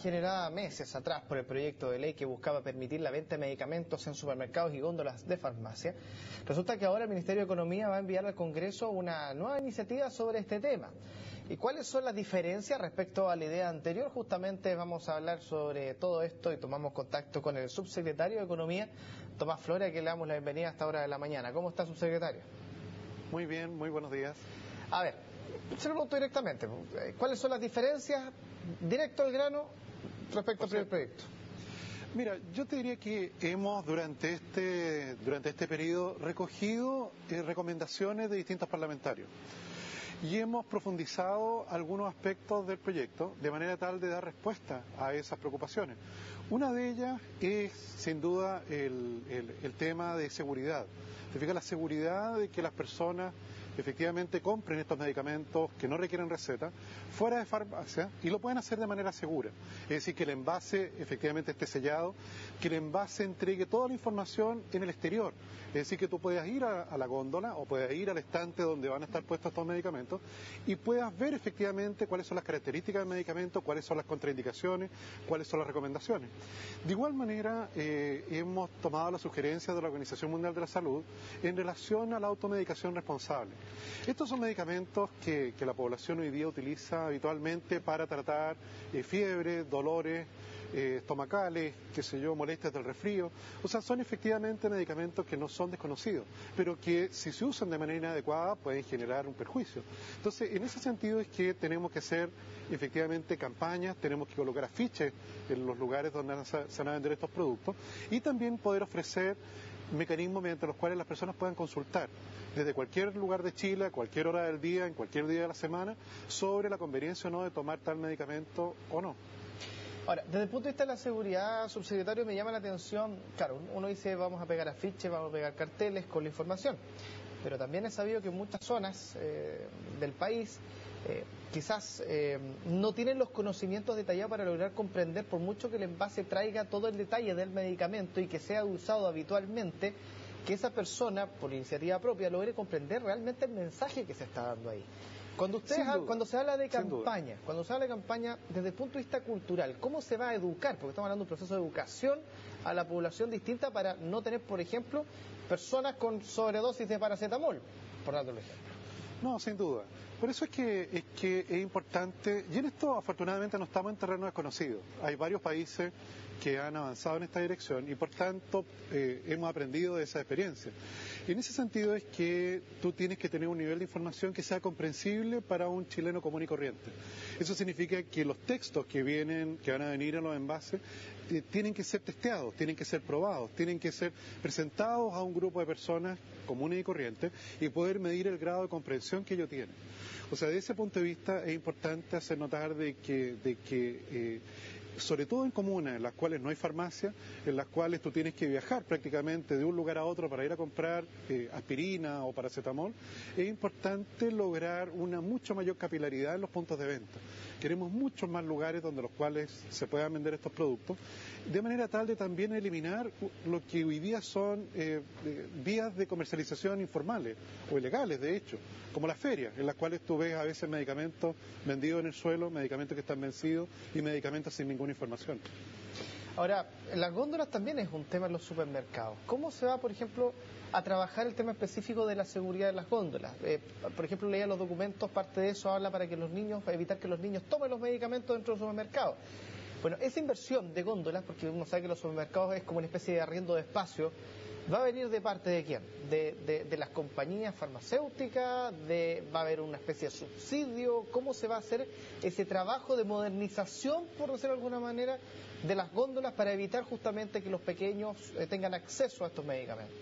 generada meses atrás por el proyecto de ley que buscaba permitir la venta de medicamentos en supermercados y góndolas de farmacia, resulta que ahora el Ministerio de Economía va a enviar al Congreso una nueva iniciativa sobre este tema. ¿Y cuáles son las diferencias respecto a la idea anterior? Justamente vamos a hablar sobre todo esto y tomamos contacto con el subsecretario de Economía, Tomás Flores, a quien le damos la bienvenida a esta hora de la mañana. ¿Cómo está, subsecretario? Muy bien, muy buenos días. A ver, se lo pregunto directamente. ¿Cuáles son las diferencias directo al grano respecto al primer proyecto. Mira, yo te diría que hemos durante este, durante este periodo recogido eh, recomendaciones de distintos parlamentarios y hemos profundizado algunos aspectos del proyecto de manera tal de dar respuesta a esas preocupaciones. Una de ellas es, sin duda, el, el tema de seguridad. Te fijas la seguridad de que las personas efectivamente compren estos medicamentos que no requieren receta fuera de farmacia y lo pueden hacer de manera segura. Es decir, que el envase efectivamente esté sellado, que el envase entregue toda la información en el exterior. Es decir, que tú puedas ir a, la góndola o puedas ir al estante donde van a estar puestos estos medicamentos y puedas ver efectivamente cuáles son las características del medicamento, cuáles son las contraindicaciones, cuáles son las recomendaciones. De igual manera, eh, hemos tomado la sugerencia de la Organización Mundial de la Salud en relación a la automedicación responsable. Estos son medicamentos que, la población hoy día utiliza habitualmente para tratar eh, fiebre, dolores eh, estomacales, qué sé yo, molestias del resfrío. O sea, son efectivamente medicamentos que no son desconocidos, pero que si se usan de manera inadecuada pueden generar un perjuicio. Entonces, en ese sentido es que tenemos que hacer efectivamente campañas, tenemos que colocar afiches en los lugares donde se van a vender estos productos y también poder ofrecer mecanismos mediante los cuales las personas puedan consultar desde cualquier lugar de Chile, a cualquier hora del día, en cualquier día de la semana, sobre la conveniencia o no de tomar tal medicamento o no. Ahora, desde el punto de vista de la seguridad, subsecretario, me llama la atención, claro, uno dice vamos a pegar afiches, vamos a pegar carteles con la información, pero también he sabido que en muchas zonas eh, del país eh, quizás eh, no tienen los conocimientos detallados para lograr comprender, por mucho que el envase traiga todo el detalle del medicamento y que sea usado habitualmente, que esa persona, por iniciativa propia, logre comprender realmente el mensaje que se está dando ahí. Cuando, usted cuando se habla de campaña, cuando se habla de campaña desde el punto de vista cultural, ¿cómo se va a educar? Porque estamos hablando de un proceso de educación a la población distinta para no tener, por ejemplo, personas con sobredosis de paracetamol, por darle un ejemplo. No, sin duda. Por eso es que, es que es importante, y en esto afortunadamente no estamos en terreno desconocido. Hay varios países que han avanzado en esta dirección y por tanto eh, hemos aprendido de esa experiencia. En ese sentido es que tú tienes que tener un nivel de información que sea comprensible para un chileno común y corriente. Eso significa que los textos que vienen, que van a venir a los envases, eh, tienen que ser testeados, tienen que ser probados, tienen que ser presentados a un grupo de personas comunes y corrientes y poder medir el grado de comprensión que ellos tienen. O sea, de ese punto de vista es importante hacer notar de que, de eh, sobre todo en comunas en las cuales no hay farmacia, en las cuales tú tienes que viajar prácticamente de un lugar a otro para ir a comprar eh, aspirina o paracetamol, es importante lograr una mucho mayor capilaridad en los puntos de venta. Queremos muchos más lugares donde los cuales se puedan vender estos productos, de manera tal de también eliminar lo que hoy día son eh, vías de comercialización informales o ilegales, de hecho, como las ferias, en las cuales tú ves a veces medicamentos vendidos en el suelo, medicamentos que están vencidos y medicamentos sin ningún información. Ahora, las góndolas también es un tema en los supermercados. ¿Cómo se va, por ejemplo, a trabajar el tema específico de la seguridad de las góndolas? Eh, por ejemplo, leía los documentos, parte de eso habla para que los niños, evitar que los niños tomen los medicamentos dentro del supermercado. Bueno, esa inversión de góndolas, porque uno sabe que los supermercados es como una especie de arriendo de espacio, ¿Va a venir de parte de quién? ¿De, las compañías farmacéuticas? De, ¿Va a haber una especie de subsidio? ¿Cómo se va a hacer ese trabajo de modernización, por decirlo de alguna manera, de las góndolas para evitar justamente que los pequeños eh, tengan acceso a estos medicamentos?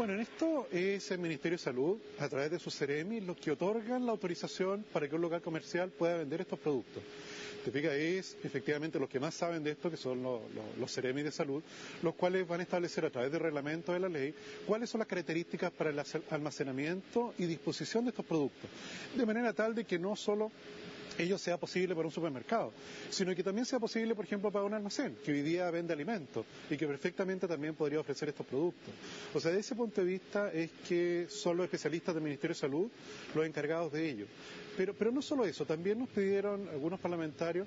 Bueno, en esto es el Ministerio de Salud, a través de su CEREMI, los que otorgan la autorización para que un local comercial pueda vender estos productos. Te es efectivamente los que más saben de esto, que son los, los, de salud, los cuales van a establecer a través del reglamento de la ley cuáles son las características para el almacenamiento y disposición de estos productos, de manera tal de que no solo ello sea posible para un supermercado, sino que también sea posible, por ejemplo, para un almacén que hoy día vende alimentos y que perfectamente también podría ofrecer estos productos. O sea, de ese punto de vista es que son los especialistas del Ministerio de Salud los encargados de ello. Pero, pero no solo eso, también nos pidieron algunos parlamentarios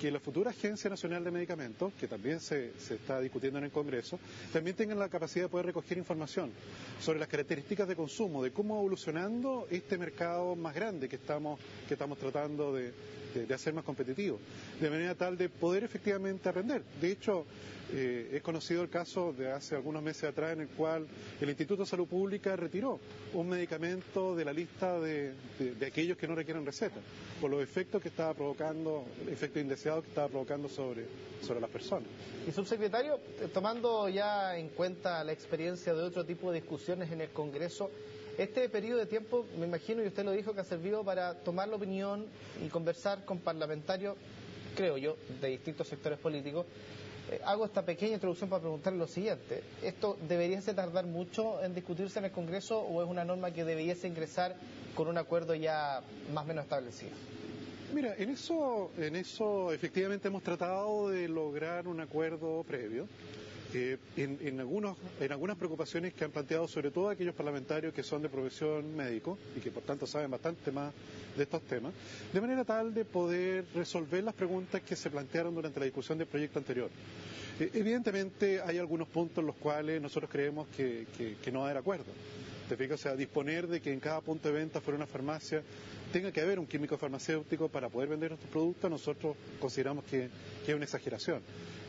que la futura Agencia Nacional de Medicamentos, que también se, está discutiendo en el Congreso, también tenga la capacidad de poder recoger información sobre las características de consumo, de cómo evolucionando este mercado más grande que estamos, que estamos tratando de, de, hacer más competitivo, de manera tal de poder efectivamente aprender. De hecho, eh, es conocido el caso de hace algunos meses atrás en el cual el Instituto de Salud Pública retiró un medicamento de la lista de, aquellos que no requieren receta, por los efectos que estaba provocando, efectos indeseados que estaba provocando sobre, sobre las personas. Y subsecretario, eh, tomando ya en cuenta la experiencia de otro tipo de discusiones en el Congreso, este periodo de tiempo, me imagino, y usted lo dijo, que ha servido para tomar la opinión y conversar con parlamentarios, creo yo, de distintos sectores políticos. Eh, hago esta pequeña introducción para preguntarle lo siguiente. ¿Esto deberíase tardar mucho en discutirse en el Congreso o es una norma que debiese ingresar con un acuerdo ya más o menos establecido? Mira, en eso, en eso efectivamente hemos tratado de lograr un acuerdo previo en, algunos, en algunas preocupaciones que han planteado sobre todo aquellos parlamentarios que son de profesión médico y que por tanto saben bastante más de estos temas, de manera tal de poder resolver las preguntas que se plantearon durante la discusión del proyecto anterior. Eh, evidentemente hay algunos puntos en los cuales nosotros creemos que, no va a haber acuerdo. ¿Te fijas? O sea, disponer de que en cada punto de venta fuera una farmacia tenga que haber un químico farmacéutico para poder vender nuestros productos, nosotros consideramos que es una exageración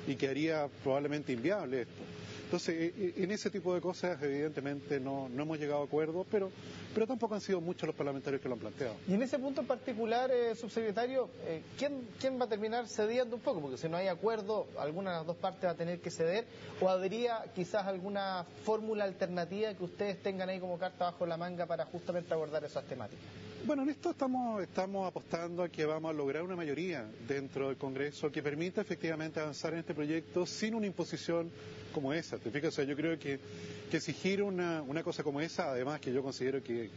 y que haría probablemente inviable esto. Entonces, eh, eh, en ese tipo de cosas, evidentemente, no, hemos llegado a acuerdo, pero, pero tampoco han sido muchos los parlamentarios que lo han planteado. Y en ese punto en particular, eh, subsecretario, ¿quién, ¿quién va a terminar cediendo un poco? Porque si no hay acuerdo, alguna de las dos partes va a tener que ceder, o habría quizás alguna fórmula alternativa que ustedes tengan ahí como carta bajo la manga para justamente abordar esas temáticas. Bueno, en esto estamos, apostando a que vamos a lograr una mayoría dentro del Congreso que permita efectivamente avanzar en este proyecto sin una imposición como esa. ¿Te fijas? O sea, yo creo que, que exigir una, una cosa como esa, además que yo considero que,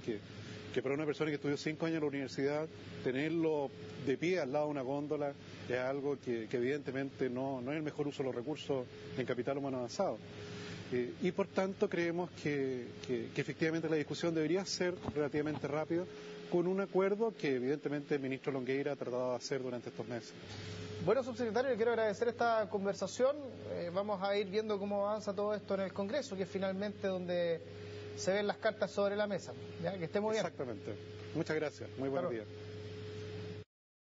para una persona que estudió cinco años en la universidad, tenerlo de pie al lado de una góndola es algo que, evidentemente no, es el mejor uso de los recursos en capital humano avanzado. Eh, y por tanto creemos que, efectivamente la discusión debería ser relativamente rápida con un acuerdo que evidentemente el ministro Longueira ha tratado de hacer durante estos meses. Bueno, subsecretario, quiero agradecer esta conversación. Eh, vamos a ir viendo cómo avanza todo esto en el Congreso, que es finalmente donde se ven las cartas sobre la mesa. ¿Ya? Que esté muy bien. Exactamente. Muchas gracias. Muy buenos días.